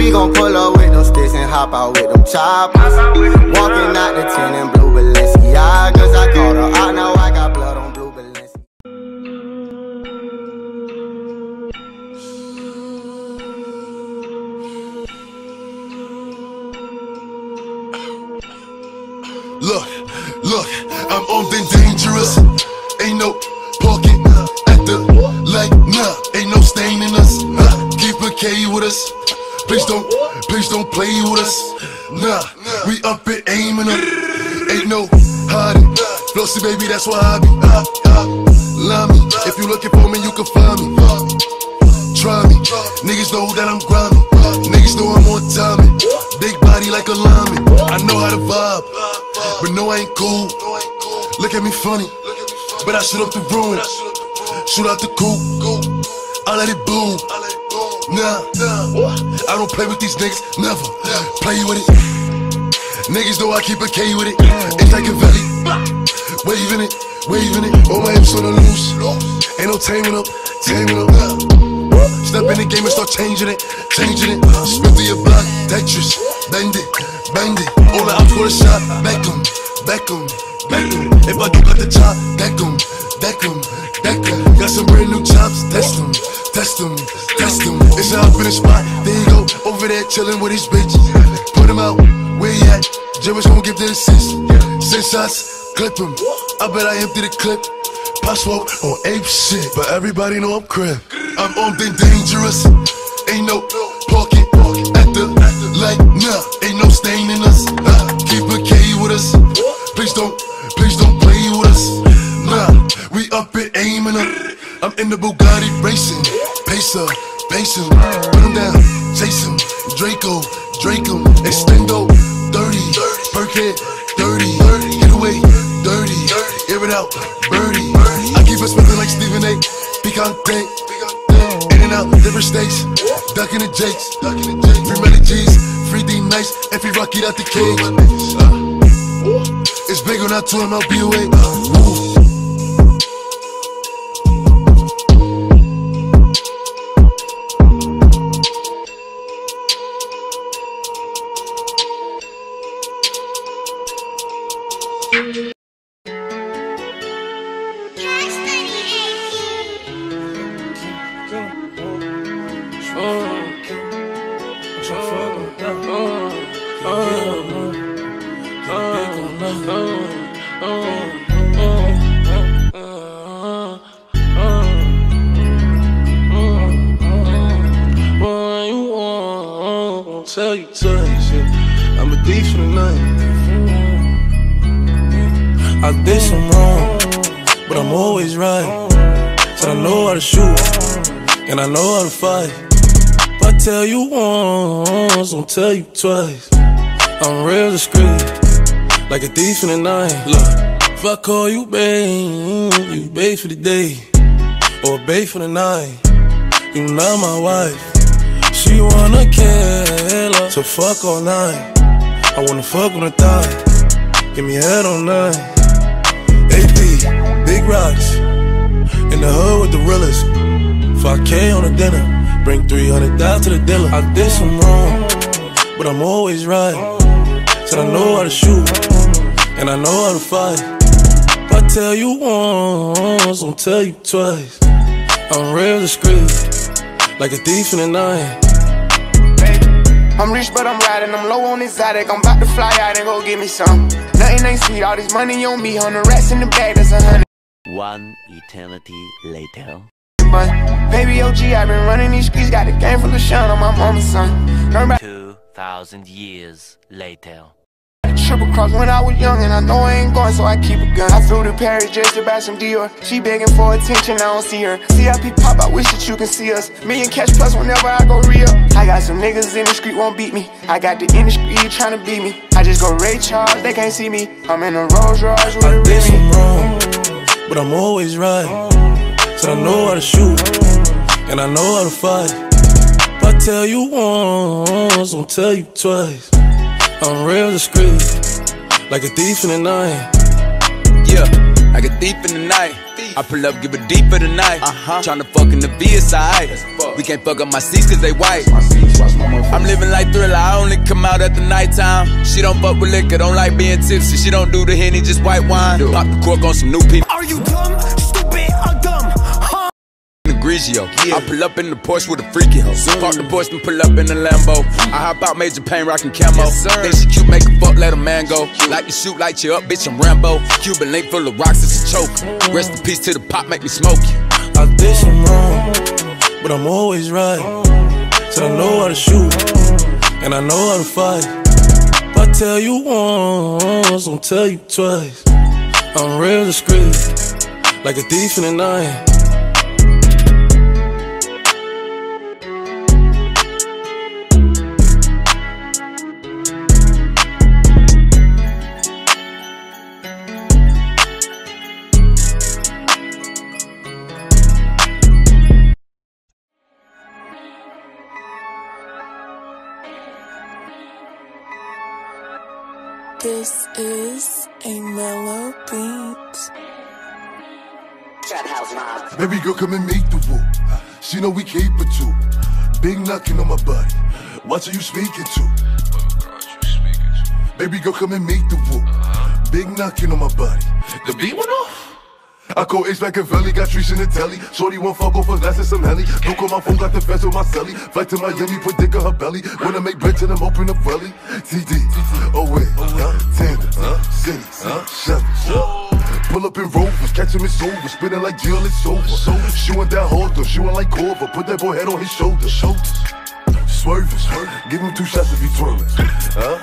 We gon' pull up with them sticks and hop out with them choppers. Walking out the tent in blue Balenciagas. I called her out, now I got play with us. Nah, we up and aiming up. Ain't no hiding. Flossy baby, that's why I be up, up. Love me. If you looking for me, you can find me. Try me. Niggas know that I'm grimy. Niggas know I'm on timing. Big body like a lineman. I know how to vibe, but no, I ain't cool. Look at me funny, but I shoot up the room. Shoot out the coop. I let it boom. Nah, I don't play with these niggas. Never play with it. Niggas know I keep a K with it. It's like a valley. Waving it, waving it. All my hips on the loose. Ain't no taming up, taming up. Step in the game and start changing it, changing it. Spin through your block, Tetris, bend it, bend it. All the to shot, Beckham, Beckham, Beckham. If I do got the chop, Beckham, Beckham, Beckham. Got some brand new chops, test them, test them, test them. It's up in the spot, there you go, over there chilling with his bitches. Put him out, where he at? Jimmy's gonna give the assist. Six shots, clip. I bet I empty the clip. Pop smoke on ape shit, but everybody know I'm crib. I'm on the dangerous. Ain't no parking I'm in the Bugatti racing. Pacer, pace him, put him down, chase him. Draco, Draco, extendo, dirty, Perkhead, dirty, get away, dirty, air it out, birdie. I keep it smoking like Stephen A. Picante, in and out, different states, ducking the jakes, free Melly G's, free D nice, and free Rocky out the cage. It's big on that 2 MLB away. Tell you once, I'll tell you twice. I'm real discreet, like a thief in the night. Look, if I call you babe, you babe for the day, or babe for the night. You not my wife. She wanna kill so fuck all night. I wanna fuck on the thigh. Give me head on night. AP, big rocks. In the hood with the realest. 5K on the dinner. Bring 300 down to the dealer. I did some wrong, but I'm always right. Said I know how to shoot, and I know how to fight. If I tell you once, I'll tell you twice. I'm real discreet, like a thief in the night. I'm rich, but I'm riding. I'm low on exotic. I'm about to fly out and go get me some. Nothing ain't sweet. All this money on me. On the rats in the bag, that's a hundred. One eternity later. But baby OG, i been running these streets. Got a game full of shine on my mama's son. Learn about Two thousand years later. triple cross when I was young, and I know I ain't going, so I keep a gun. I flew to Paris just to buy some Dior. She begging for attention, I don't see her. CIP pop, I wish that you can see us. Million cash plus whenever I go real. I got some niggas in the street won't beat me. I got the industry trying to beat me. I just go Ray Charles, they can't see me. I'm in a Rolls Royce with I a did some Remy. wrong, but I'm always right. Said I know how to shoot, and I know how to fight. If I tell you once, I'll tell you twice. I'm real discreet, like a thief in the night. Yeah, like a thief in the night. I pull up, give a deep for the night. Uh-huh. Tryna fuck in the VSI. We can't fuck up my seats cause they white. I'm living like thriller, I only come out at the nighttime. She don't fuck with liquor, don't like being tipsy. She don't do the henny, just white wine. Pop the cork on some new people. Are you dumb, Grigio. Yeah. I pull up in the Porsche with a freaky hoe. Park the Porsche and pull up in the Lambo. I hop out major pain rockin' camo. Yes, then she cute, make a fuck, let a man go. Like you shoot, light you up, bitch, I'm Rambo. Cuban link full of rocks, it's a choke. Rest in peace to the pop, make me smoke you. I did some wrong, but I'm always right. Said I know how to shoot, and I know how to fight. If I tell you once, I'll tell you twice. I'm real discreet, like a thief in the night. Baby girl, come and make the woo. She know we keep it too. Big knocking on my body. Watch who you speaking to. Baby girl, come and make the woo. Big knocking on my body. The beat went off. I call H back in Valley, got trees in the telly. Shorty won't fuck off for less than some heli. Don't call my phone, got the fence on my celly. Flight to Miami, put dick on her belly. Wanna make bread to them, open up belly. TD, oh? Tandem, huh? City, huh? Pull up in rovers, catch him, it's over. Spinning like Jill, it's over. So, shooing down Horton, shooting like Corva. Put that boy head on his shoulder. Shoulders. Swerving, give him two shots if he twirling. Huh?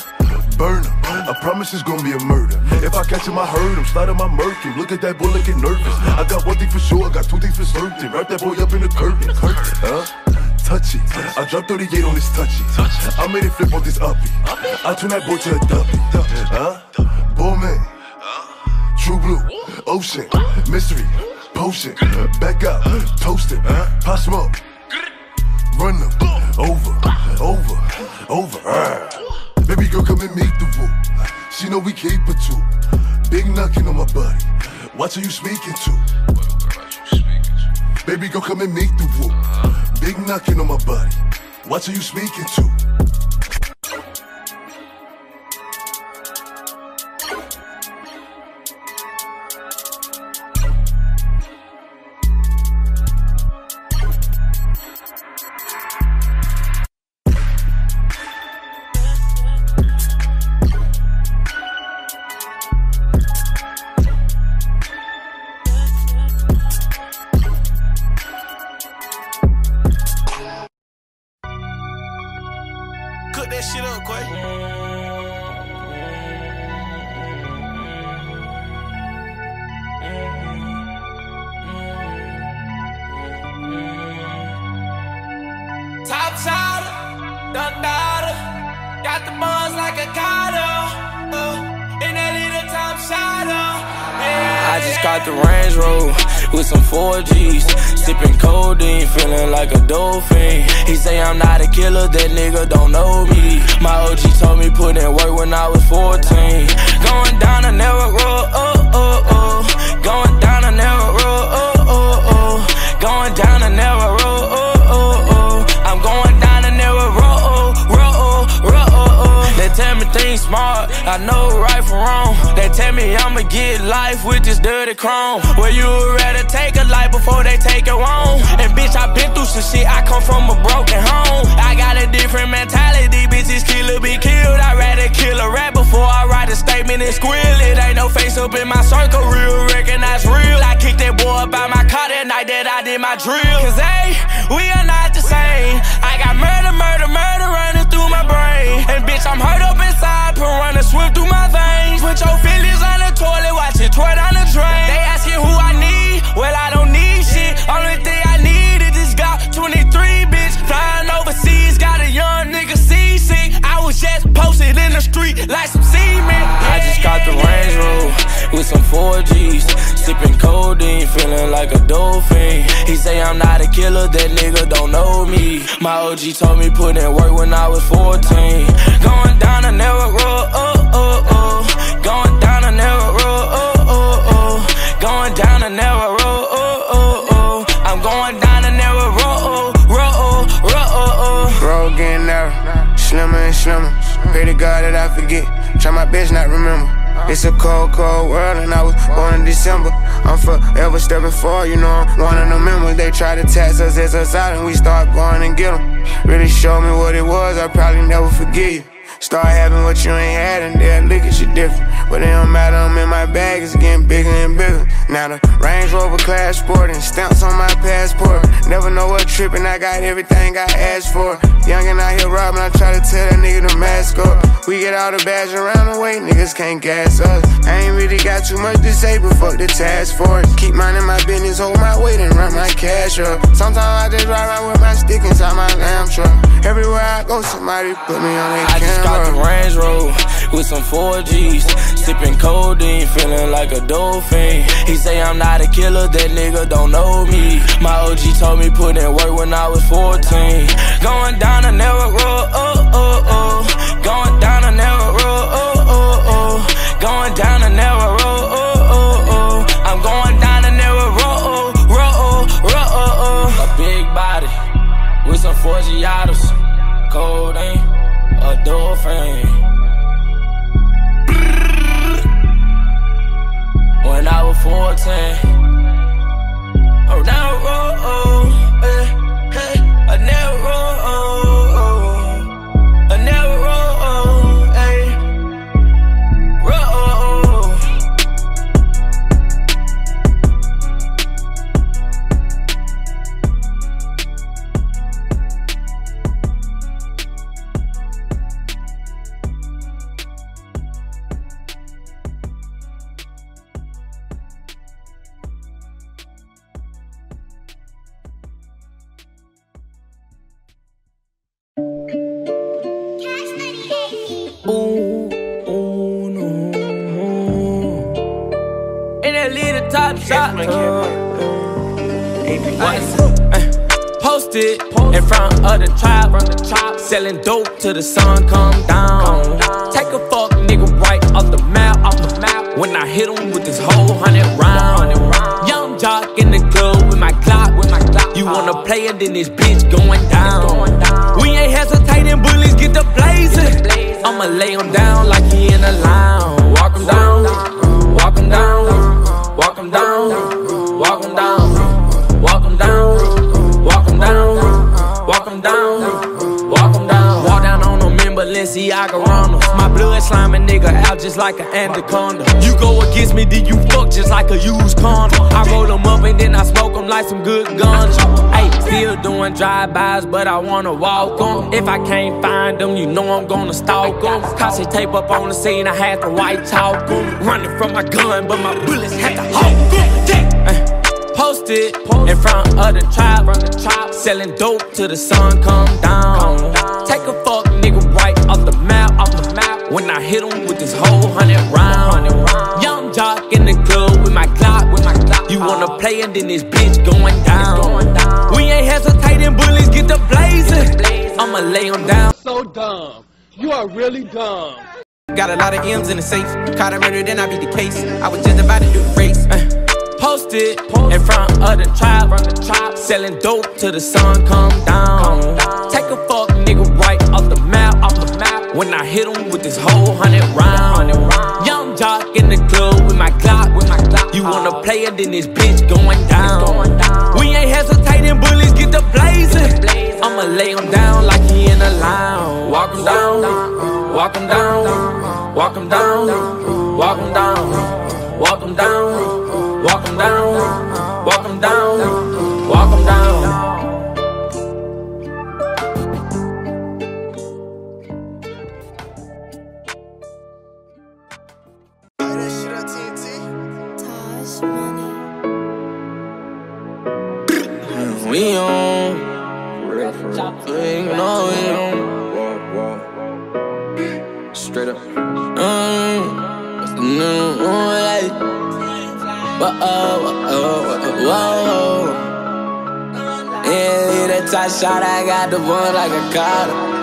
Burn him. I promise it's gonna be a murder. If I catch him, I hurt him. Slide my merkin. Look at that boy looking nervous. I got one thing for sure, I got two things for certain. Wrap that boy up in the curtain. Huh? Touchy. I dropped 38 on this touchy. I made it flip on this uppy. I turn that boy to a duppy. Huh? Bull man. True blue. Ocean. Mystery. Potion. Back up. Toasted. Pop smoke. Run them. Over. Over. Over. Ah. Baby girl, come and make the woo. She know we it too. Big knocking on my body. Watch who you speaking to. Baby girl, come and make the woo. Big knocking on my body. Watch who you speaking to. I just got the Range Rover with some 4Gs. Sipping codeine, feeling like a dolphin. He say I'm not a killer, that nigga don't know me. My OG told me put in work when I was 14. Going down a narrow road, oh, oh, oh. Going down a narrow road, oh, oh, oh. Going down a narrow road, oh, tell me things smart, I know right from wrong. They tell me I'ma get life with this dirty chrome. Well, you would rather take a life before they take it wrong. And bitch, I been through some shit, I come from a broken home. I got a different mentality, bitches kill or be killed. I'd rather kill a rat before I write a statement and squeal. It ain't no face up in my circle, real, recognize real. I kicked that boy up by my car that night that I did my drill. Cause hey, we are not the same. I got murder, murder, murder bitch, I'm hurt up inside, piranha swim through my veins. Put your feelings on the toilet, watch it pour down the drain. They asking who I need, well I don't need shit. Only thing I need is this Glock 23, bitch. Flying overseas, got a young nigga seasick. I was just posted in the street like some cement. I just got the Range Rover with some 4Gs. Sipping codeine, feeling like a dolphin. He say I'm not a killer, that nigga don't know me. My OG told me put in work when I was 14. Going down, a narrow road, up, oh, oh, oh. Going down, I never roll, oh, oh, oh. Going down, a narrow road, oh, oh, oh. I'm going down, a narrow roll, oh, roll, oh, roll, oh. Road narrow, slimmer and slimmer. Pray to God that I forget. Try my best not remember. It's a cold, cold world, and I was born in December. I'm forever stepping forward, you know I'm one of the members. They try to tax us as us out, and we start going and get them. Really show me what it was, I probably never forget you. Start having what you ain't had, and they'll look at you different. But it don't matter, I'm in my bag, it's getting bigger and bigger. Now the Range Rover Class Sport and stamps on my passport. Never know what trippin', I got everything I asked for. Young and out here robbing, I try to tell that nigga to mask up. We get all the bags around the way, niggas can't gas us. I ain't really got too much to say, but fuck the task force. Keep minding my business, hold my weight and run my cash up. Sometimes I just ride around with my stick inside my lamb truck. Everywhere I go, somebody put me on their I got the. Range Rover with some 4Gs. Sipping codeine, feeling like a dolphin. He say I'm not a killer, that nigga don't know me. My OG told me put in work when I was 14. Going down a narrow road, oh, oh, oh. Going down a narrow road, oh, oh, oh. Going down a narrow road, oh, oh, oh. I'm going down a narrow road, oh, road, oh, road, oh, oh. A big body with some 4Giatos. Codeine, a dolphin. When I was 14, oh, now, of the tribe, selling dope till the sun come down. Take a fuck nigga right off the map, off the map. When I hit him with this whole hundred round. Young jock in the club with my clock, with my clock. You wanna play it, then this bitch going down. We ain't hesitating, bullies get the blazing. I'ma lay him down like Balenciaga. My blood sliming nigga out just like an anaconda. You go against me, then you fuck just like a used condom. I roll them up and then I smoke them like some good guns. Hey, still doing drive-bys, but I wanna walk 'em. If I can't find them, you know I'm gonna stalk 'em. Cause tape up on the scene, I had to white talk 'em. Running from my gun, but my bullets had to hawk. Eh. Posted in front of the tribe, selling dope till the sun come down. Take a fuck When I hit him with this whole hundred round. Young jock in the club with my clock, with my clock. You wanna play and then this bitch going down. We ain't hesitating, bullies get the blazing. I'ma lay him down. So dumb. You are really dumb. Got a lot of M's in the safe. Caught a murder, then I beat the case. I was just about to do the race. Uh, Posted in front of the tribe, selling dope till the sun come down. Take a fuck nigga right off the map, off the map. When I hit him with this whole hundred round. Young jock in the club with my clock, with my clock. You wanna play it, then this bitch going down. We ain't hesitating, bullies get the blazing. I'ma lay him down like he in a lounge. Walk him down, walk him down, walk him down, walk him down, walk him down. Walk him down, walk him down, shot, I got like collar.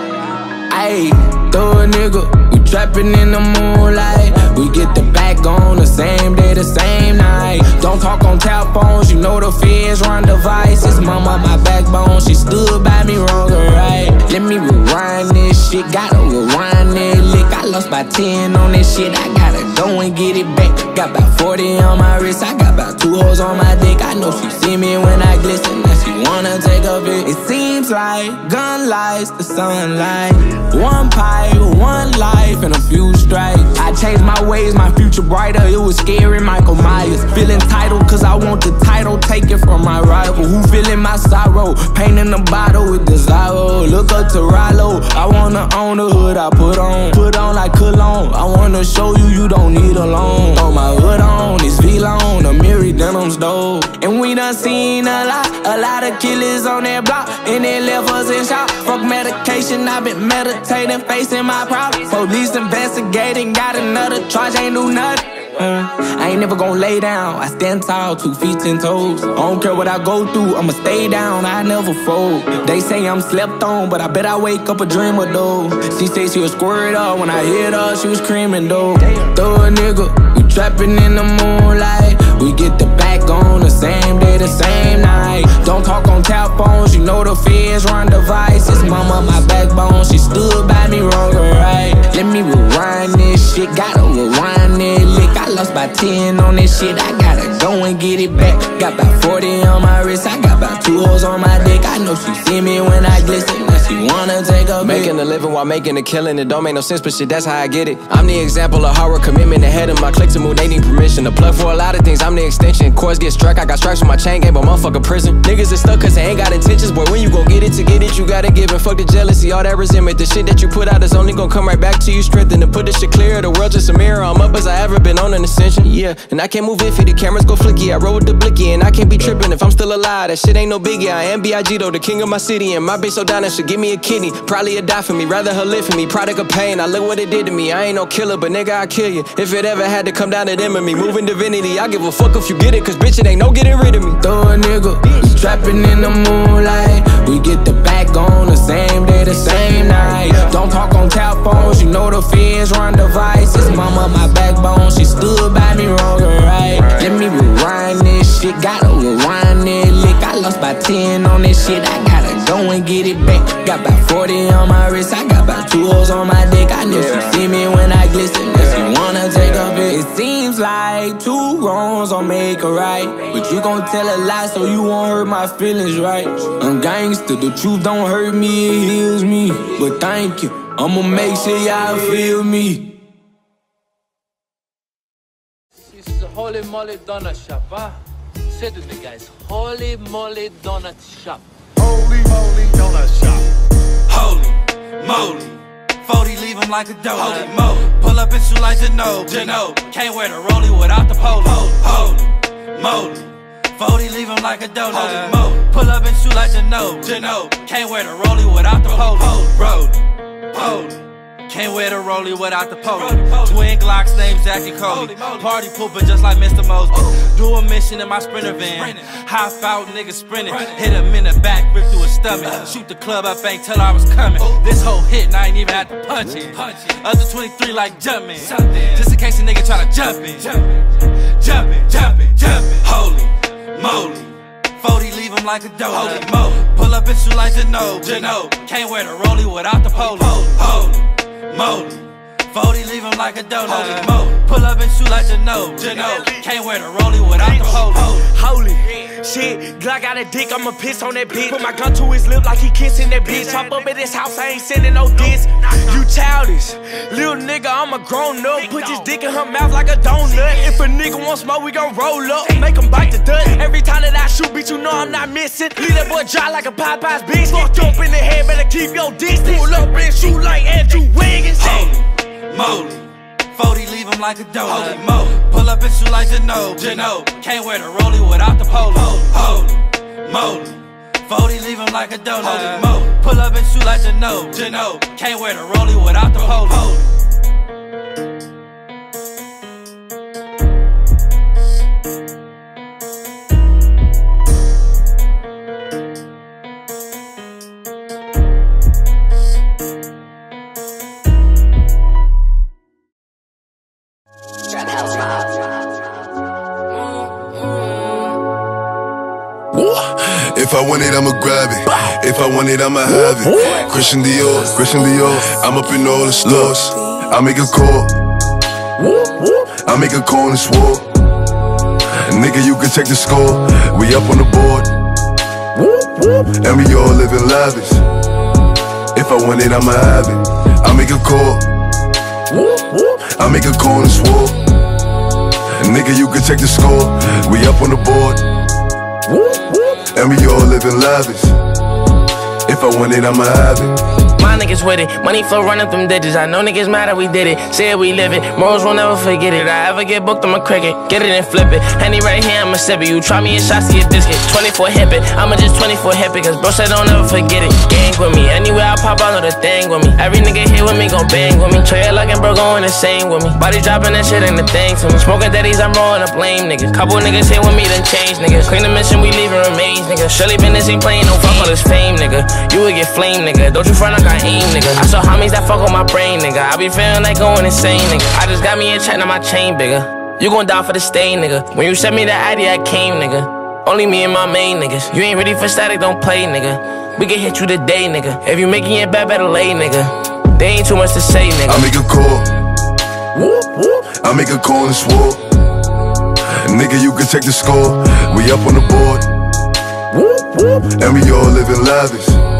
Ayy, throw a nigga, we trapping in the moonlight. We get the back on the same day, the same night. Don't talk on tap phones, you know the feds run devices. Mama, my backbone, she stood by me wrong or right. Let me rewind this shit, gotta rewind that lick. I lost by 10 on this shit, I gotta go and get it back. Got about 40 on my wrist, I got about two holes on my dick. I know she see me when I glisten, now she wanna take a bit. It seems like gun lights, the sunlight. One pipe, one life, and a few strikes. I changed my ways, my future brighter. It was scary, Michael Myers. Feeling titled, cause I want the title taken from my rival. Who feeling my sorrow? Pain in the bottle with desire. Look up to Rallo. I wanna own the hood I put on. Put on like cologne. I wanna show you you don't need a loan. Throw my hood on, it's V-Lone, the Mary Denim's dope. And we done seen a lot, a lot of killers on that block. And they left us in shock. Fuck medication, I've been meditating, facing my problems. Police investigating, got another charge, ain't do nothing. Uh, I ain't never gonna lay down. I stand tall, two feet, ten toes. I don't care what I go through, I'ma stay down. I never fold. They say I'm slept on, but I bet I wake up a dreamer though. She say she was squirt up when I hit her, she was screaming though. Throw a nigga, we trapping in the moonlight. We get the back on the same day, the same night. Don't talk on tap phones, you know the feds run devices. Mama, my backbone, she stood by me wrong or right. Let me rewind this shit, gotta rewind it lick. I lost by 10 on this shit, I gotta go and get it back. Got about 40 on my wrist, I got about two holes on my dick. I know she see me when I glisten, now she wanna take a Making a living while making a killing, it don't make no sense, but shit, that's how I get it. I'm the example of horror commitment, ahead of my click to move, they need permission. To plug for a lot of things, I'm the extension. Course get struck, I got stripes with my chain game, but motherfucker prison. Niggas is stuck cause they ain't got intentions, boy, when you gon' get it to get it, you gotta give and fuck the jealousy, all that resentment. The shit that you put out is only gon' come right back to you, strengthened. To put this shit clear, the world just a mirror, I'm up as I ever been on an ascension, yeah. And I can't move iffy, the cameras go flicky, I roll with the blicky, and I can't be tripping if I'm still alive. That shit ain't no biggie, I am B.I.G. though, the king of my city, and my bitch so down should give me a kidney. Probably a die for me, rather her live for me, product of pain. I look what it did to me, I ain't no killer, but nigga, I kill you. If it ever had to come down to them and me, moving divinity, I give a fuck if you get it, cause bitch, it ain't no getting rid of me. Throw a nigga, trapping in the moonlight. We get the back on the same day, the same night. Don't talk on tap phones, you know the feds run devices. Mama, my backbone, she stood by me wrong or right. Let me rewind this shit, gotta rewind it lick. I lost by 10 on this shit, I gotta go and get it back. Got about 40 on my wrist, I got about two holes on my dick. I know she see me when I glisten, now she wanna take a bit. It seems like two wrongs don't make a right. But you gon' tell a lie so you won't hurt my feelings, right? I'm gangster, the truth don't hurt me, it heals me. But thank you, I'ma make sure y'all feel me. Holy moly donut shop, huh? Say to the guys, holy moly donut shop. Holy moly donut shop. Holy moly. 40 leave him like a dough. Holy moly. Pull up in shoe like Geno. Geno. Can't wear the rollie without the polo. Holy moly. 40 leave him like a donut. Holy moly. Pull up in shoe like Geno. Geno. Can't wear the rollie without the polo. Rollie. Holy. Can't wear the rollie without the polo. Twin Glocks named and Cody. Party pooper just like Mr. Mosby. Do a mission in my sprinter van. Hop out, niggas sprinting. Hit him in the back, rip through his stomach. Shoot the club up, ain't tell I was coming. This whole hit, and I ain't even had to punch it. Other 23 like jumping. Just in case a nigga try to jump in. Jumping, jumping, jumping. Holy moly. 40 leave him like a dough. Holy moly. Pull up in shoe like Geno. Geno. Can't wear the rollie without the polo. Holy moly. 40 leave him like a donut. Holy moly. Pull up in shoe like Geno. Geno. Can't wear the rollie without the polo. Holy shit, Glock got a dick, I'ma piss on that bitch. Put my gun to his lip like he kissing that bitch. Hop up at his house, I ain't sending no diss. You childish, little nigga, I'm a grown up. Put this dick in her mouth like a donut. If a nigga want smoke, we gon' roll up. Make him bite the dust. Shoot, bitch, you know I'm not missing. Leave that boy dry like a Popeye's bitch. Fucked up in the head, better keep your distance. Pull up and shoot like Andrew Wiggins. Holy moly. 40 leave him like a donut. Holy moly. Pull up in shoe like Geno. Geno. Can't wear the rollie without the polo. Holy moly. 40 leave him like a donut. Holy moly. Pull up in shoe like Geno. Geno. Can't wear the rollie without the polo. I want it, I'ma grab it. If I want it, I'ma have it. Christian Dior, Christian Dior. I'm up in all the stores. I make a call. I make a call and swore. Nigga, you can check the score. We up on the board. And we all living lavish. If I want it, I'ma have it. I make a call. I make a call and swore. Nigga, you can check the score. We up on the board. And we all living lavish. If I want it, I'ma have it. My niggas with it, money flow running through digits. I know niggas mad that we did it. Say it, we live it. Morals will never forget it. I ever get booked, I'm a cricket. Get it and flip it. Henny right here, I'ma sip it. You try me in shot, see a biscuit. 24 hip it. I'ma just 24 hip it. Cause bro said don't ever forget it. Gang with me. Anywhere I pop, I know the thing with me. Every nigga here with me gon' bang with me. Trey like and bro going the same with me. Body dropping that shit ain't the thing to me. Smoking daddies, I'm rolling up lame niggas. Couple niggas here with me, then change niggas. Clean the mission, we leaving remains, nigga. Surely business ain't playing no fuck all this fame, nigga. You would get flame, nigga. Don't you front like I aim, nigga. I saw homies that fuck with my brain, nigga. I be feeling like going insane, nigga. I just got me a check, now my chain bigger. You gon' die for the stain, nigga. When you sent me the ID, I came, nigga. Only me and my main niggas. You ain't ready for static, don't play, nigga. We can hit you today, nigga. If you making it bad, better lay, nigga. They ain't too much to say, nigga. I make a call. Whoop, whoop. I make a call and swore. Nigga, you can check the score. We up on the board. Whoop, whoop. And we all living lavish.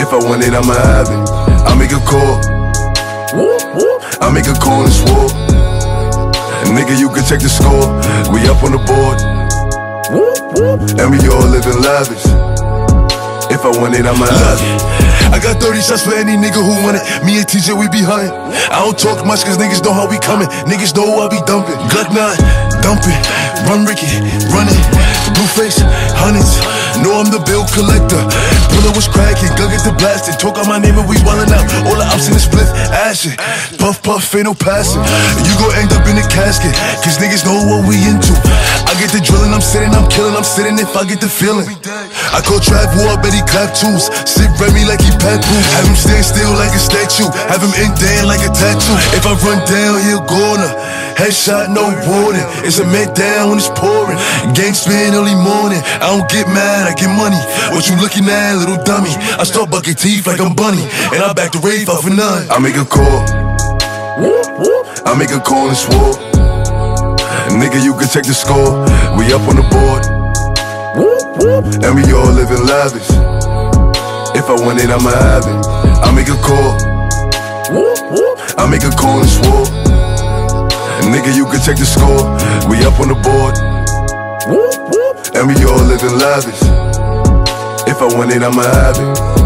If I want it, I'ma have it. I make a call. I make a call and swore. Nigga, you can check the score. We up on the board. And we all living lavish. If I want it, I'ma have it. I got 30 shots for any nigga who want it. Me and TJ, we be hunting. I don't talk much cause niggas know how we coming. Niggas know I be dumping. Glock 9, dumping. Run Ricky, running. Blue face, hundreds. Know I'm the bill collector. Bullet was cracking, gun get the blasting. Talk out my name and we wildin' out. All the ops in the split, ashin'. Puff, puff, ain't no passing. You gon' end up in a casket, cause niggas know what we into. I get the drillin', I'm sitting, I'm killin', I'm sitting if I get the feeling. I call Trav War, bet he clap tools. Sit Remy like he papoose. Have him stand still like a statue. Have him in there like a tattoo. If I run down, he'll gonna. Headshot, no warning. It's a man down when it's pouring. Gang spin early morning. I don't get mad, I get money. What you looking at, little dummy? I start bucking teeth like I'm bunny. And I back the rave off for none. I make a call. I make a call and swore. Nigga, you can check the score. We up on the board. And we all living lavish. If I want it, I'ma have it. I make a call. I make a call and swore. Nigga, you can check the score. We up on the board. And we all living lavish. If I want it, I'ma have it.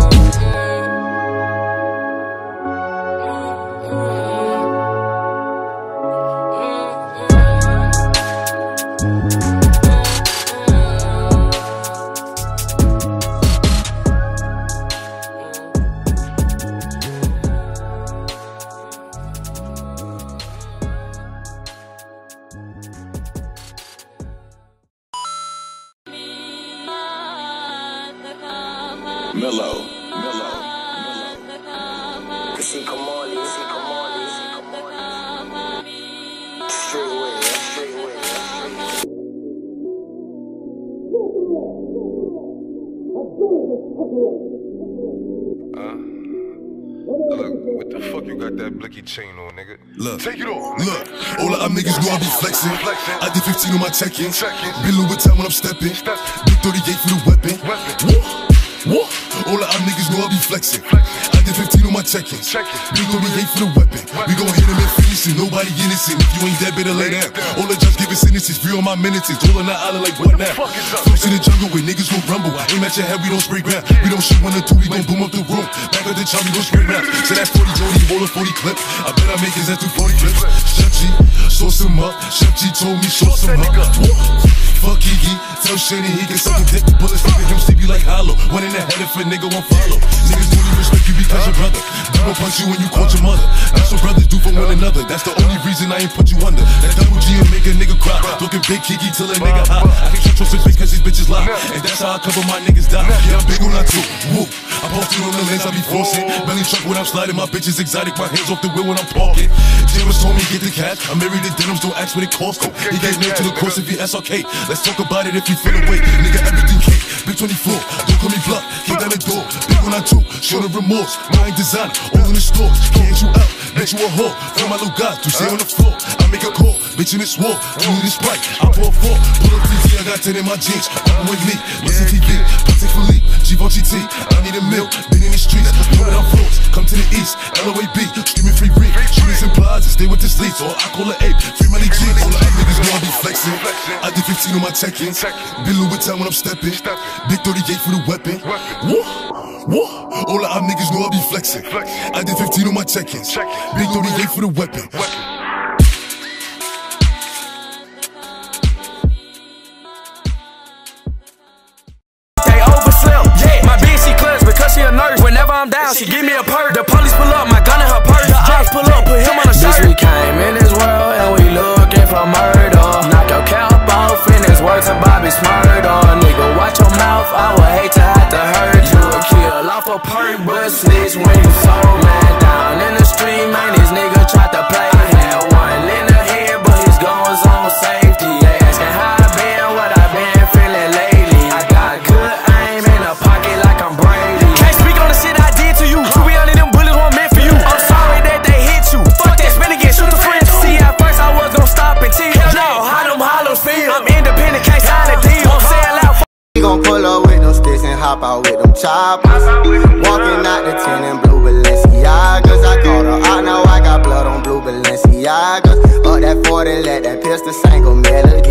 Mellow. Uh, what the fuck you got that blicky chain on, nigga? Look, take it off. Look, all of our niggas know I be flexing. I did 15 on my check-in. Been Louis Vuitton when I'm stepping. Big 38 for the weapon. Woo, flexing. I did 15 on my check-in. Big 38 for the weapon. We gon' hit him and finish it. Nobody innocent. If you ain't dead, better lay down. All the judge giving sentences. On my minutes. All on the island like what now? Folks in the jungle where niggas gon' rumble. Aim at your head, we don't spray ground. We don't shoot one or two, we gon' boom up the room. Back at the chop, we gon' spray round. Say that 40 Jody, rollin' 40 clip. I bet I make his ass through 40 clips. Sheff G, sauce him up. Sheff G told me sauce him up. Fuck Kiki, tell Shane he can suck a dick. Bullets leaving him sleepy like hollow. One in the head if a nigga won't follow. Niggas only respect you because your brother. Double punch you when you caught your mother. That's what brothers do for one another. That's the only reason I ain't put you under. That double G and make a nigga cry. Talking big Kiki till a nigga high. I can't trust his face cause these bitches lie. And that's how I cover my niggas die. Yeah, I'm big on that too. Woo. I posted on the lens, I be forcing. Belly truck when I'm sliding. My bitch is exotic. My hands off the wheel when I'm parking. James told me get the cash. I'm married to denims, don't ask what it cost him. He gave name to the course if he SRK. Let's talk about it if you feel away. Nigga, everything. Big 24, don't call me block, kick down the door. Big one I two, show no remorse. My ain't designer, all in the store. Can't you out, bet you a whore. From my little guy, to stay on the floor. I make a call, bitch in this war. Do this right, I pour four. Pull up TT, I got 10 in my jeans. Open with me, listen TV, Patek I need a milk, been in the streets. Know that I'm floors, come to the east. LOAB, screaming free Rick. Shooters and plazas, stay with the sleeves, Or I call it ape, free money G. All the niggas I be flexing. I did 15 on my check-ins. Been Louis Vuitton when I'm stepping. Big 38 for the weapon. Woo, woo. All the niggas know I be flexing. I did 15 on my check-ins. Big 38 for the weapon. Down, she give me a perk. The police pull up, my gun in her purse. The ops pull up, put him on a shirt. Bitch, we came in this world and we looking for murder. Knock your cap off in this words of Bobby Shmurda. Nigga, watch your mouth. I would hate to have to hurt you. A kill off a perk, but choppers. Walking out the 10 in blue Balenciagas. I called her out, now I got blood on blue Balenciagas. Up that 40, let that pistol single melody.